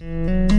Música